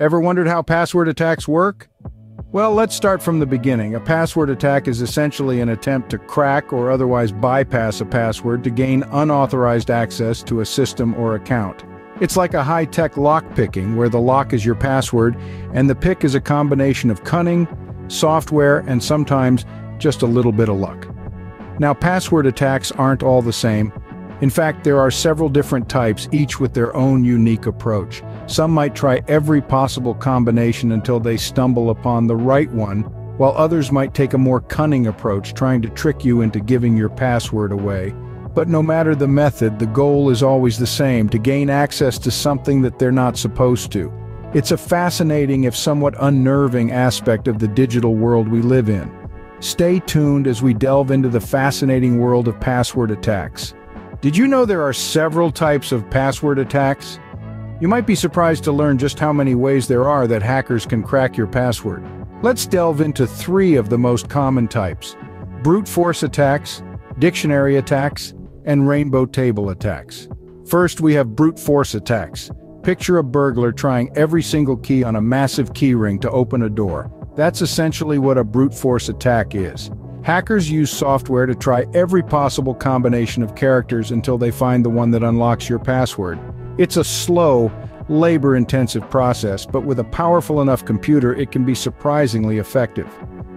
Ever wondered how password attacks work? Well, let's start from the beginning. A password attack is essentially an attempt to crack or otherwise bypass a password to gain unauthorized access to a system or account. It's like a high-tech lock-picking where the lock is your password and the pick is a combination of cunning, software, and sometimes just a little bit of luck. Now, password attacks aren't all the same. In fact, there are several different types, each with their own unique approach. Some might try every possible combination until they stumble upon the right one, while others might take a more cunning approach, trying to trick you into giving your password away. But no matter the method, the goal is always the same, to gain access to something that they're not supposed to. It's a fascinating, if somewhat unnerving aspect of the digital world we live in. Stay tuned as we delve into the fascinating world of password attacks. Did you know there are several types of password attacks? You might be surprised to learn just how many ways there are that hackers can crack your password. Let's delve into three of the most common types. Brute force attacks, dictionary attacks, and rainbow table attacks. First, we have brute force attacks. Picture a burglar trying every single key on a massive keyring to open a door. That's essentially what a brute force attack is. Hackers use software to try every possible combination of characters until they find the one that unlocks your password. It's a slow, labor-intensive process, but with a powerful enough computer it can be surprisingly effective.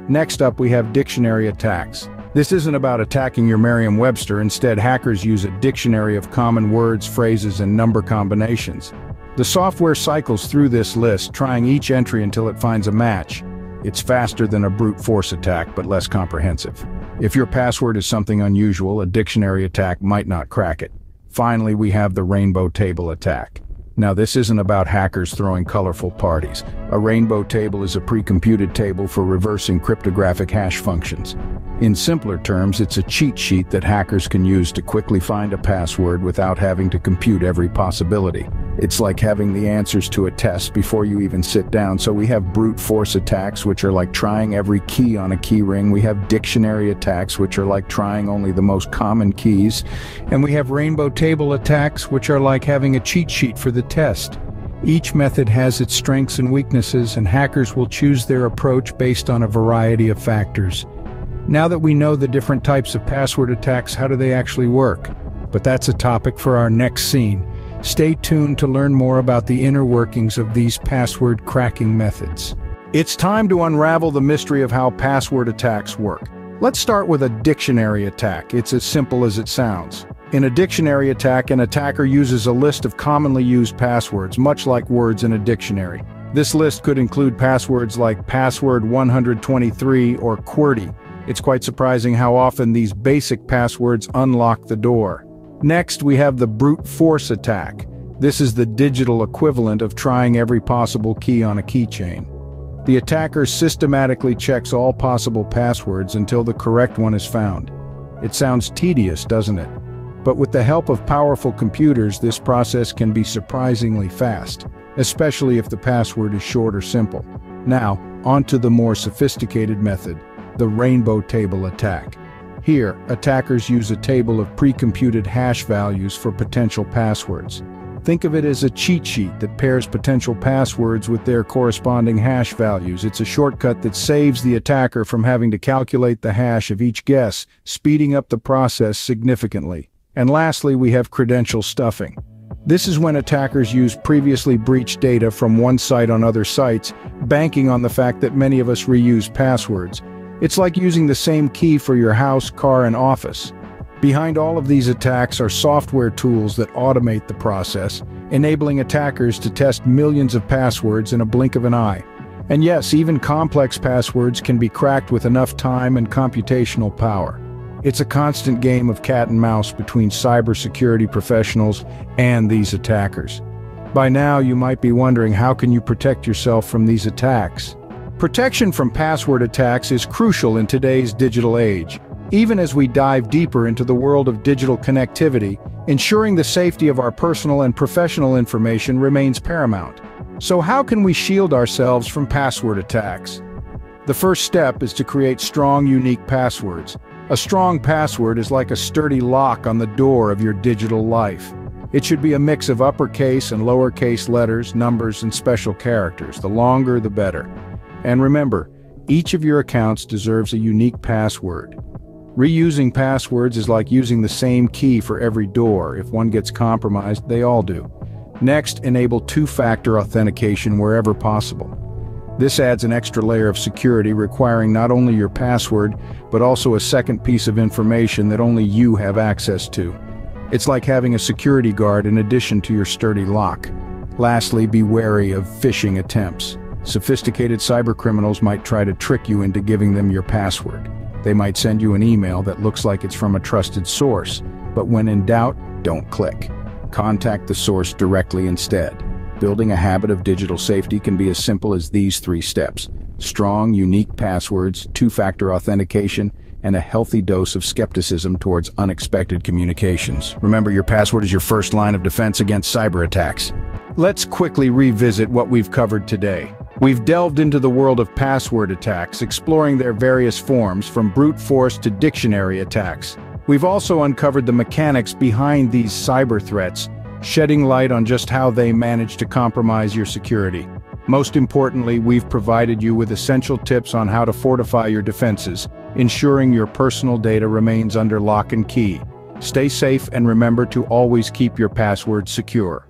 Next up we have dictionary attacks. This isn't about attacking your Merriam-Webster, instead hackers use a dictionary of common words, phrases, and number combinations. The software cycles through this list, trying each entry until it finds a match. It's faster than a brute force attack, but less comprehensive. If your password is something unusual, a dictionary attack might not crack it. Finally, we have the rainbow table attack. Now this isn't about hackers throwing colorful parties. A rainbow table is a pre-computed table for reversing cryptographic hash functions. In simpler terms, it's a cheat sheet that hackers can use to quickly find a password without having to compute every possibility. It's like having the answers to a test before you even sit down, so we have brute force attacks, which are like trying every key on a keyring. We have dictionary attacks, which are like trying only the most common keys. And we have rainbow table attacks, which are like having a cheat sheet for the test. Each method has its strengths and weaknesses, and hackers will choose their approach based on a variety of factors. Now that we know the different types of password attacks, how do they actually work? But that's a topic for our next scene. Stay tuned to learn more about the inner workings of these password cracking methods. It's time to unravel the mystery of how password attacks work. Let's start with a dictionary attack. It's as simple as it sounds. In a dictionary attack, an attacker uses a list of commonly used passwords, much like words in a dictionary. This list could include passwords like password 123 or QWERTY. It's quite surprising how often these basic passwords unlock the door. Next, we have the brute force attack. This is the digital equivalent of trying every possible key on a keychain. The attacker systematically checks all possible passwords until the correct one is found. It sounds tedious, doesn't it? But with the help of powerful computers, this process can be surprisingly fast, especially if the password is short or simple. Now, on to the more sophisticated method, the rainbow table attack. Here, attackers use a table of pre-computed hash values for potential passwords. Think of it as a cheat sheet that pairs potential passwords with their corresponding hash values. It's a shortcut that saves the attacker from having to calculate the hash of each guess, speeding up the process significantly. And lastly, we have credential stuffing. This is when attackers use previously breached data from one site on other sites, banking on the fact that many of us reuse passwords. It's like using the same key for your house, car, and office. Behind all of these attacks are software tools that automate the process, enabling attackers to test millions of passwords in a blink of an eye. And yes, even complex passwords can be cracked with enough time and computational power. It's a constant game of cat and mouse between cybersecurity professionals and these attackers. By now, you might be wondering how can you protect yourself from these attacks? Protection from password attacks is crucial in today's digital age. Even as we dive deeper into the world of digital connectivity, ensuring the safety of our personal and professional information remains paramount. So how can we shield ourselves from password attacks? The first step is to create strong, unique passwords. A strong password is like a sturdy lock on the door of your digital life. It should be a mix of uppercase and lowercase letters, numbers, and special characters. The longer, the better. And remember, each of your accounts deserves a unique password. Reusing passwords is like using the same key for every door. If one gets compromised, they all do. Next, enable two-factor authentication wherever possible. This adds an extra layer of security requiring not only your password, but also a second piece of information that only you have access to. It's like having a security guard in addition to your sturdy lock. Lastly, be wary of phishing attempts. Sophisticated cybercriminals might try to trick you into giving them your password. They might send you an email that looks like it's from a trusted source, but when in doubt, don't click. Contact the source directly instead. Building a habit of digital safety can be as simple as these three steps. Strong, unique passwords, two-factor authentication, and a healthy dose of skepticism towards unexpected communications. Remember, your password is your first line of defense against cyber attacks. Let's quickly revisit what we've covered today. We've delved into the world of password attacks, exploring their various forms, from brute force to dictionary attacks. We've also uncovered the mechanics behind these cyber threats, shedding light on just how they manage to compromise your security. Most importantly, we've provided you with essential tips on how to fortify your defenses, ensuring your personal data remains under lock and key. Stay safe and remember to always keep your passwords secure.